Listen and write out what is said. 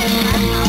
Yeah.